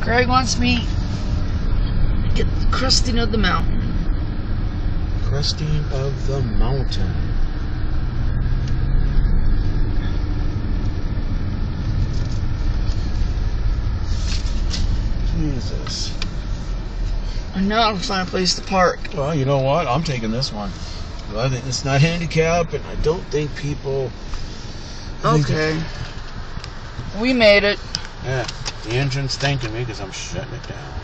Greg wants me to get the crusting of the mountain. Crusting of the mountain. Jesus. I know I'm find a place to park. Well, you know what? I'm taking this one. I think it's not handicap, and I don't think people. I think Okay. We made it. Yeah, the engine's thanking me because I'm shutting it down.